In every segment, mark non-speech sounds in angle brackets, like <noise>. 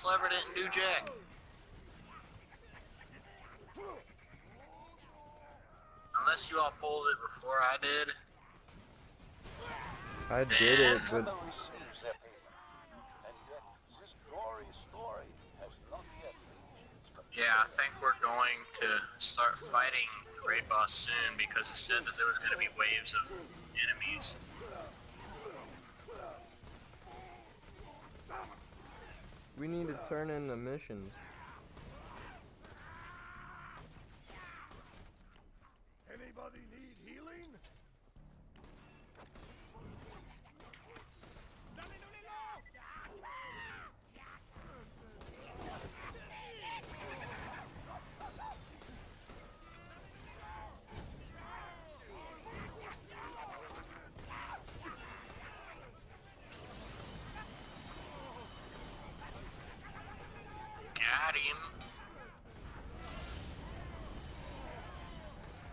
This lever didn't do jack. Unless you all pulled it before I did. I did it, but receives their payment. And yet, this glorious story has not yet reached its conclusion. Yeah, I think we're going to start fighting the raid boss soon because it said that there was going to be waves of enemies. We need to turn in the missions.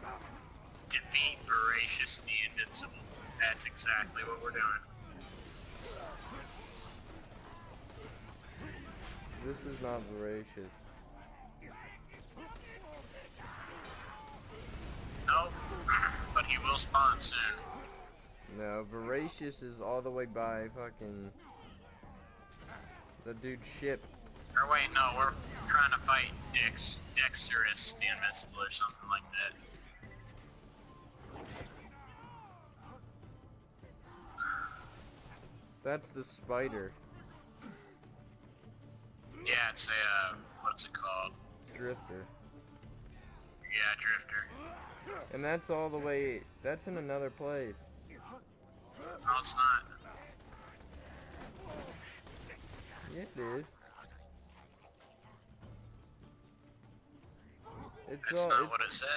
Got. Defeat Voracidous the Invincible. That's exactly what we're doing. This is not Voracidous. Nope. <clears throat> but he will spawn soon. No, Voracidous is all the way by fucking the dude's ship. Or wait, no, we're trying to fight Dex, Dexterous the Invincible or something like that. That's the spider Yeah, it's a, uh, what's it called? drifter. Yeah, Drifter. And that's all the way that's in another place. No, it's not. Yeah, it is. It's That's all not it's, what it said.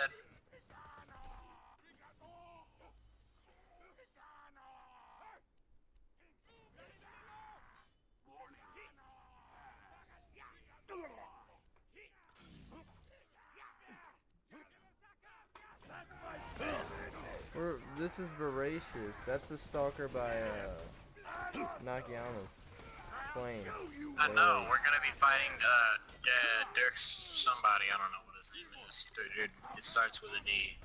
we're, this is Voracidous. That's the stalker by uh Nakayama's plane. I know, we're gonna be fighting, uh, Dirk somebody, I don't know what his name is. Dude, it, it starts with a D.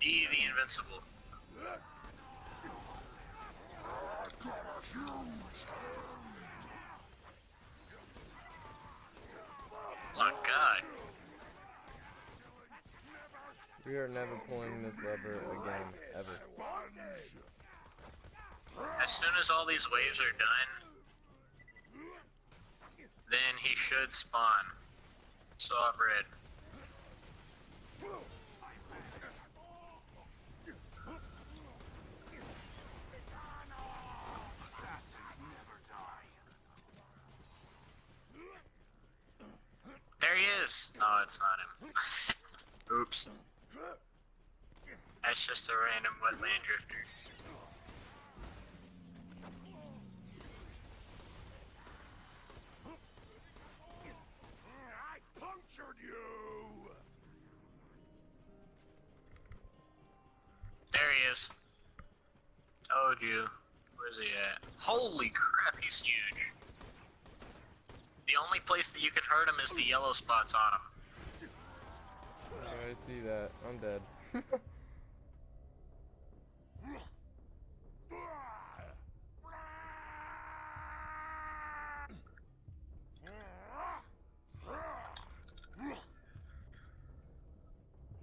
D the Invincible. My god. We are never pulling this lever again, ever. As soon as all these waves are done, then he should spawn. So I've read. There he is! No, it's not him. <laughs> Oops. That's just a random wetland drifter. Is. Oh, Told you. Where's he at? Holy crap, he's huge. The only place that you can hurt him is the yellow spots on him. I see that. I'm dead. <laughs>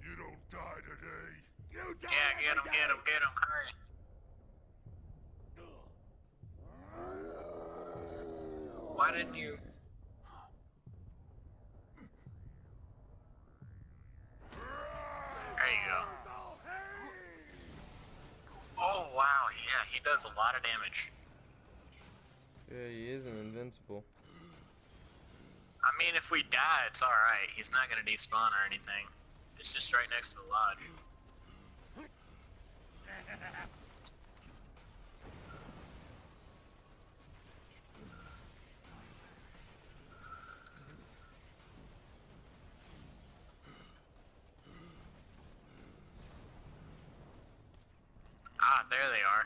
You don't die today. You die Yeah, get him, get him, get him, hurry. Why didn't you? There you go. Oh wow, yeah, he does a lot of damage. yeah, he is an invincible. I mean, if we die, it's alright. He's not gonna despawn or anything. It's just right next to the lodge. Ah, there they are.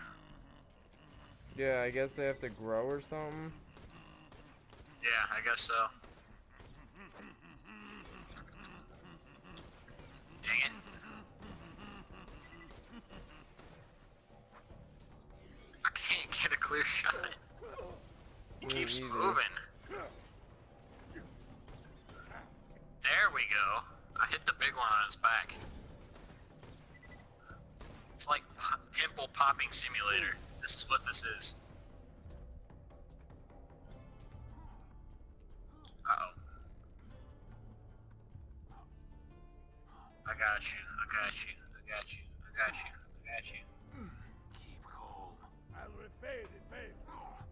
Yeah, I guess they have to grow or something. Yeah, I guess so. Dang it. I can't get a clear shot. He keeps neither. moving. There we go. I hit the big one on his back. It's like <laughs> pimple popping simulator. This is what this is. Uh oh. I got you. I got you. I got you. I got you. I got you. Keep calm. I'll repay the favor.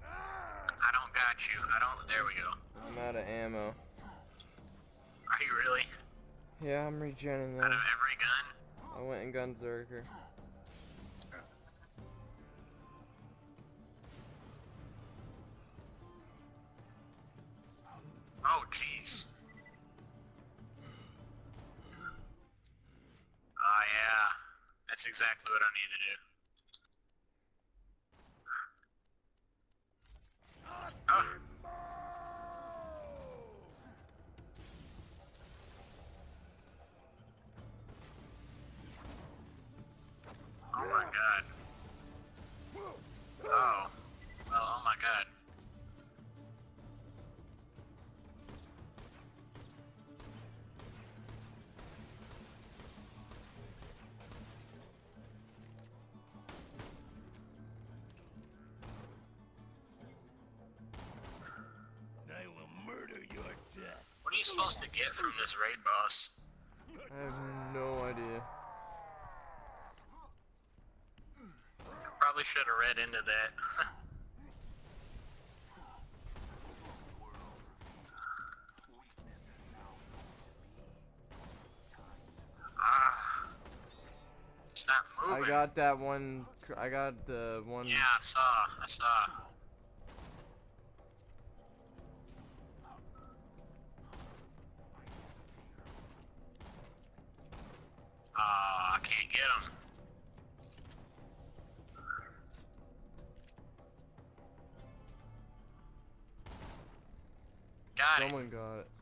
Ah! I don't got you. I don't. There we go. I'm out of ammo. Are you really? Yeah, I'm regenning Out of every gun? I went and gun Zerker. Oh, jeez. Ah, yeah. That's exactly what I need god. I will murder your death. What are you supposed to get from this raid boss? I have no idea. I Probably should have read into that. <laughs> I got that one. I got the one. Yeah, I saw. I saw. Ah, I can't get him. Got it. Someone got it.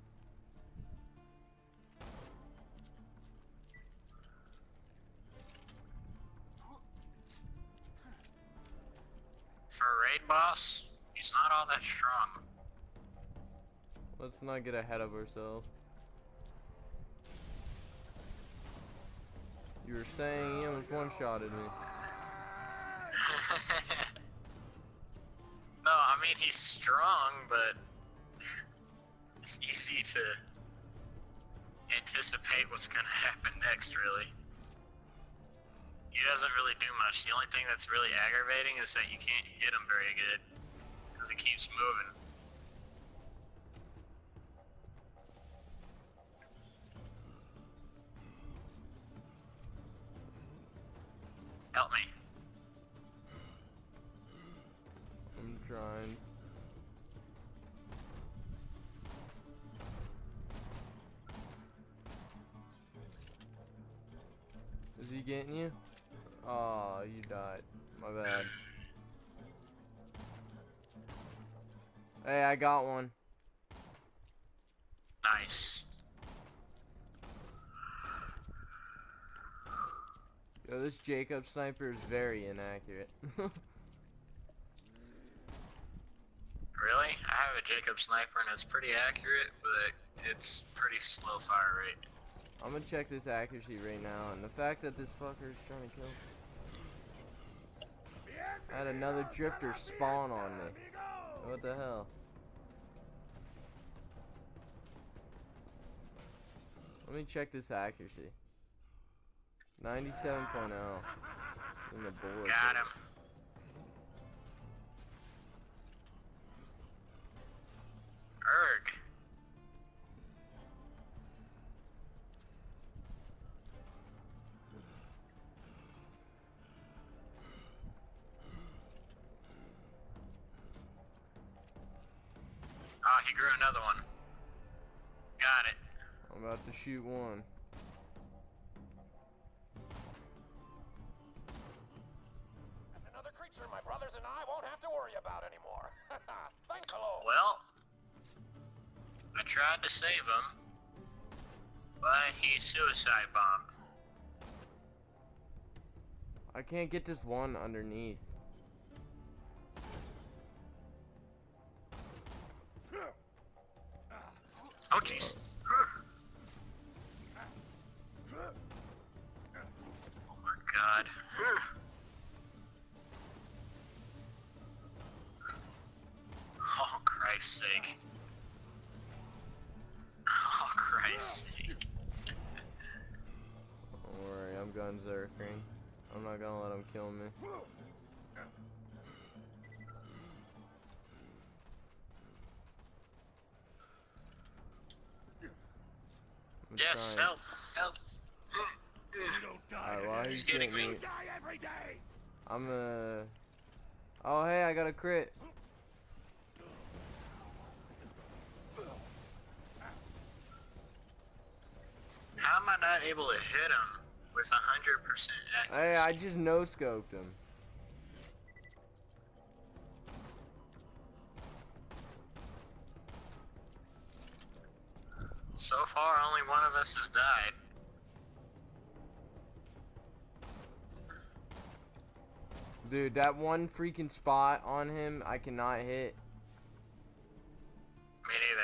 He's not all that strong. Let's not get ahead of ourselves. You were saying he almost one-shotted me. <laughs> no, I mean he's strong, but it's easy to anticipate what's gonna happen next, really. He doesn't really do much. The only thing that's really aggravating is that you can't hit him very good because he keeps moving. Help me. I'm trying. Is he getting you? Oh, you died. My bad. Hey, I got one. Nice. Yo, this Jacob sniper is very inaccurate. <laughs> Really? I have a Jacob sniper and it's pretty accurate, but it's pretty slow fire rate. I'm gonna check this accuracy right now, and the fact that this fucker is trying to kill me. I had another drifter spawn on me. What the hell? Let me check this accuracy. 97.0. In the board. Got him. Erg. Shoot one. That's another creature my brothers and I won't have to worry about anymore. <laughs> Thanks, hello. Well, I tried to save him, but he suicide bombed. I can't get this one underneath. Oh jeez. Sake. Oh Christ's sake. Don't worry, I'm gun zerking. I'm not gonna let him kill me. I'm Yes, trying. help, help. You don't die Alright, today. why are you He's getting getting me. me? Die every day. I'm uh Oh hey, I got a crit. How am I not able to hit him with 100% Hey, accuracy? I just no scoped him. So far, only one of us has died. Dude, that one freaking spot on him, I cannot hit. Me neither.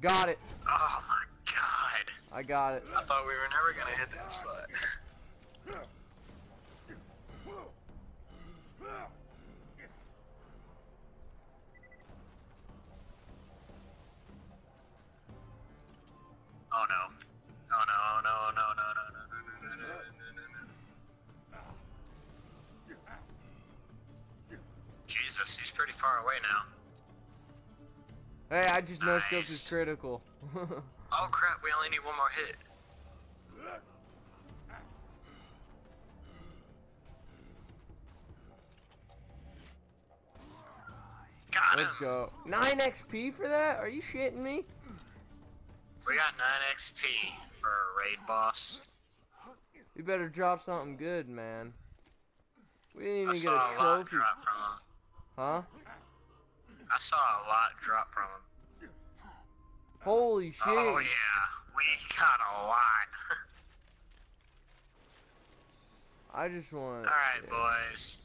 Got it. Oh my god. I got it. I thought we were never gonna hit that spot. Oh no. Oh no, oh no, oh no, no, no, no, no, no, no, no, no, no. Jesus, he's pretty far away now. Hey, I just Nice. his critical. <laughs> Oh crap, we only need one more hit. Got him! Let's go. 9 XP for that? Are you shitting me? We got 9 XP for a raid boss. You better drop something good, man. We didn't even get a trophy. drop from him. Huh? I saw a lot drop from him. Holy oh, shit! Oh yeah, we got a lot. <laughs> I just want. All right, yeah. boys.